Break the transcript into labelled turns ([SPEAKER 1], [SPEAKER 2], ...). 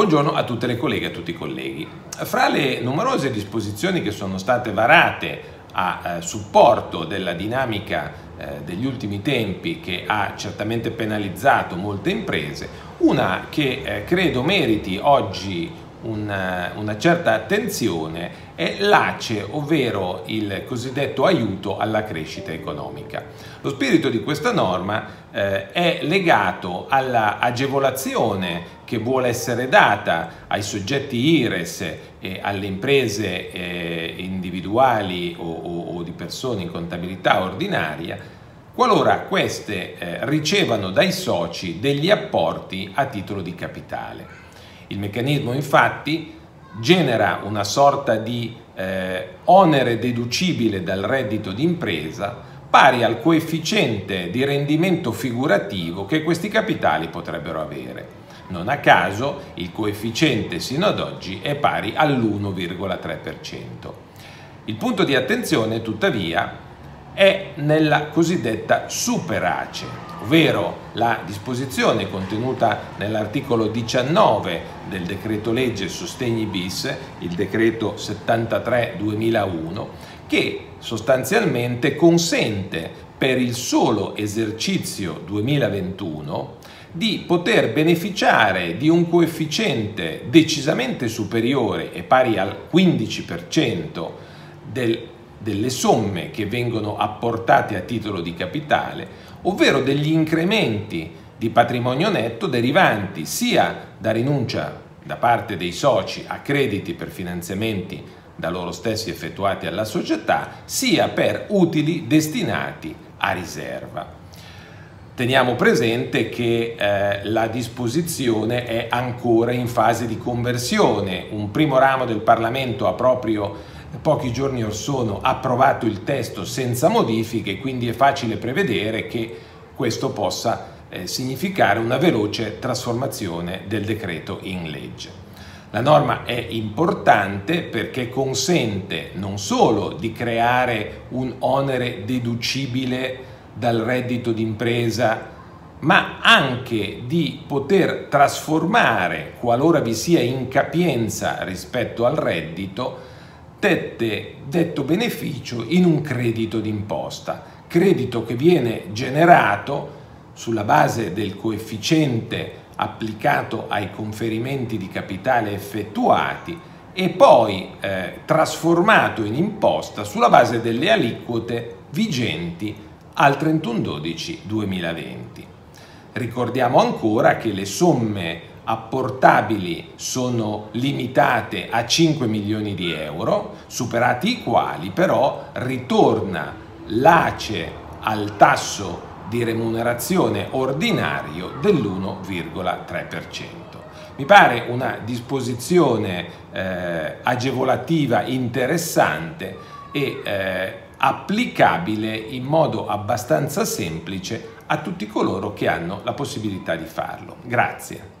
[SPEAKER 1] Buongiorno a tutte le colleghe e a tutti i colleghi. Fra le numerose disposizioni che sono state varate a eh, supporto della dinamica eh, degli ultimi tempi che ha certamente penalizzato molte imprese, una che eh, credo meriti oggi una, una, certa attenzione è l'ACE, ovvero il cosiddetto aiuto alla crescita economica. Lo spirito di questa norma eh, è legato all'agevolazione che vuole essere data ai soggetti IRES e alle imprese eh, individuali o, o, o, di persone in contabilità ordinaria, qualora queste eh, ricevano dai soci degli apporti a titolo di capitale. Il meccanismo infatti genera una sorta di eh, onere deducibile dal reddito d'impresa pari al coefficiente di rendimento figurativo che questi capitali potrebbero avere. Non a caso il coefficiente sino ad oggi è pari all'1,3%. Il punto di attenzione tuttavia è nella cosiddetta superace, ovvero la disposizione contenuta nell'articolo 19 del decreto legge Sostegni bis, il decreto 73-2001, che sostanzialmente consente per il solo esercizio 2021 di poter beneficiare di un coefficiente decisamente superiore e pari al 15% del delle somme che vengono apportate a titolo di capitale, ovvero degli incrementi di patrimonio netto derivanti sia da rinuncia da parte dei soci a crediti per finanziamenti da loro stessi effettuati alla società, sia per utili destinati a riserva. Teniamo presente che eh, la disposizione è ancora in fase di conversione. Un primo ramo del Parlamento ha proprio pochi giorni or sono approvato il testo senza modifiche, quindi è facile prevedere che questo possa eh, significare una veloce trasformazione del decreto in legge. La norma è importante perché consente non solo di creare un onere deducibile dal reddito d'impresa, ma anche di poter trasformare, qualora vi sia incapienza rispetto al reddito, dette, detto beneficio in un credito d'imposta, credito che viene generato sulla base del coefficiente applicato ai conferimenti di capitale effettuati e poi eh, trasformato in imposta sulla base delle aliquote vigenti al 31-12-2020. Ricordiamo ancora che le somme apportabili sono limitate a 5 milioni di euro, superati i quali però ritorna l'ACE al tasso di remunerazione ordinario dell'1,3%. Mi pare una disposizione eh, agevolativa interessante e eh, applicabile in modo abbastanza semplice a tutti coloro che hanno la possibilità di farlo. Grazie.